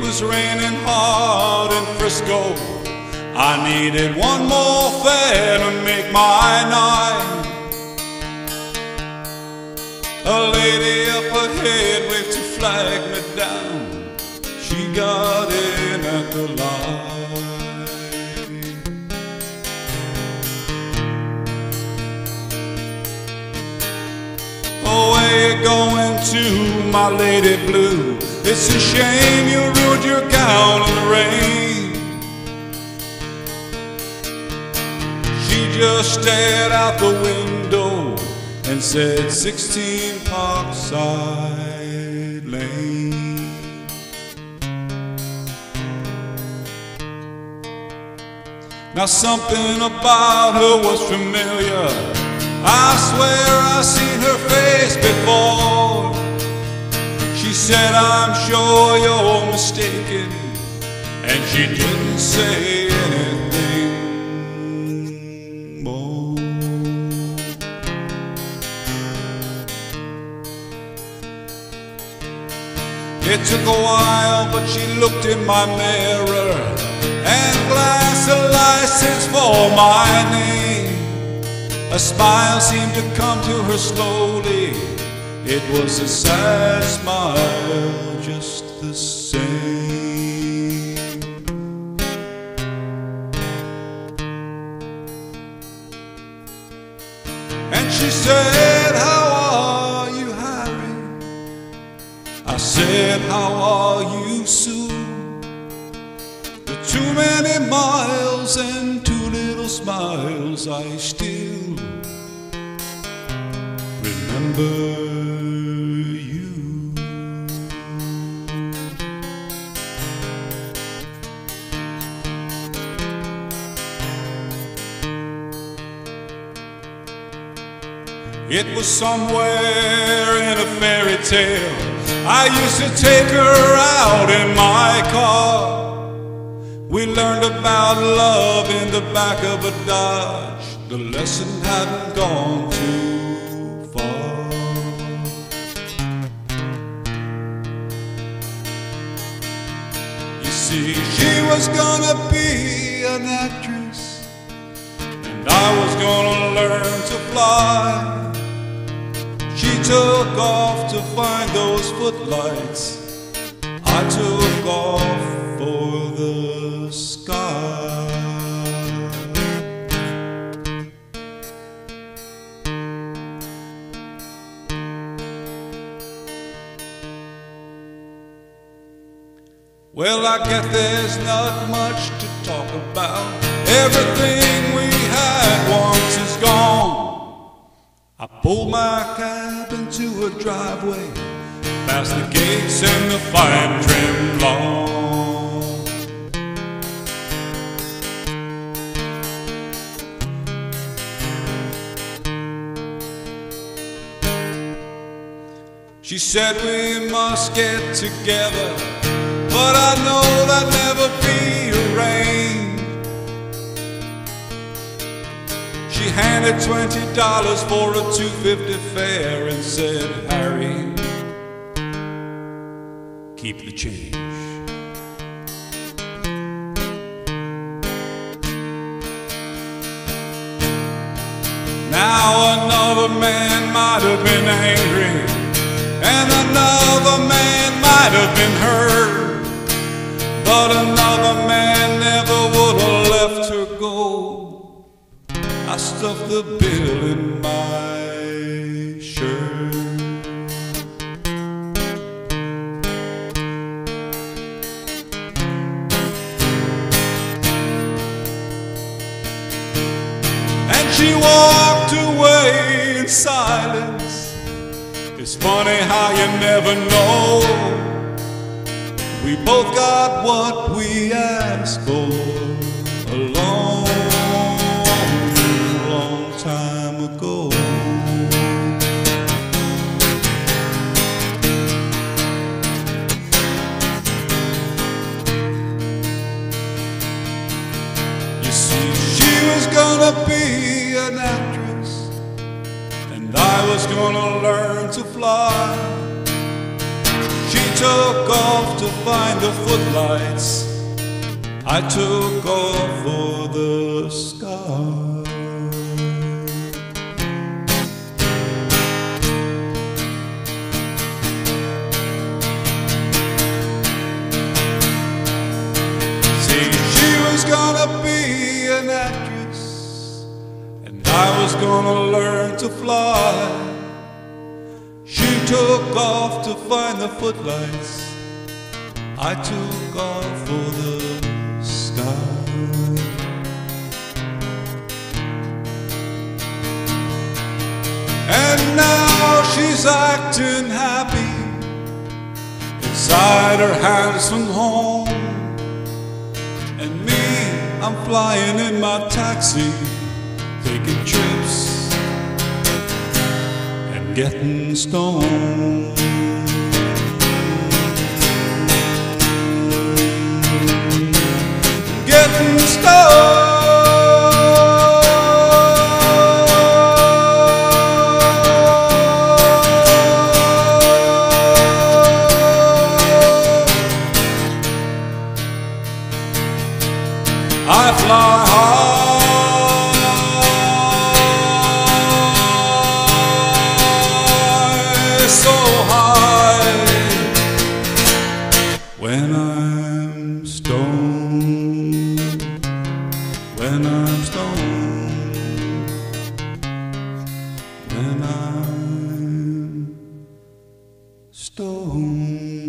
was raining hard in Frisco. I needed one more fare to make my night. A lady up ahead waved to flag me down. She got in at the light. Oh, where you going to, my lady blue? It's a shame you ruined your gown in the rain. She just stared out the window and said 16 Parkside Lane. Now something about her was familiar. I swear I've seen her face before. Said, I'm sure you're mistaken. And she didn't say anything more. It took a while, but she looked in my mirror and glass a license for my name. A smile seemed to come to her slowly. It was a sad smile, just the same. And she said, How are you, Harry? I said, How are you, Sue? The too many miles and too little smiles, I still remember It was somewhere in a fairy tale. I used to take her out in my car. We learned about love in the back of a Dodge. The lesson hadn't gone too far. You see, she was gonna be an actress, and I was gonna learn to fly. Took off to find those footlights. I took off for the sky. Well, I guess there's not much to talk about. Everything we had once is gone. I pulled my cab into a driveway, past the gates and the fine trim lawn. She said we must get together, but I know that never be arranged. She handed twenty dollars for a two fifty fare and said, Harry, keep the change. Now another man might have been angry, and another man might have been hurt, but another man never would have Stuffed the bill in my shirt. And she walked away in silence. It's funny how you never know. We both got what we asked for a gonna learn to fly. She took off to find the footlights. I took off for the sky. See, she was gonna be an actress, and I was gonna learn to fly. Took off to find the footlights. I took off for the sky. And now she's acting happy inside her handsome home. And me, I'm flying in my taxi, taking trips getting stoned. Getting stoned. I fly high. when I'm stoned. When I'm stoned. When I'm stoned.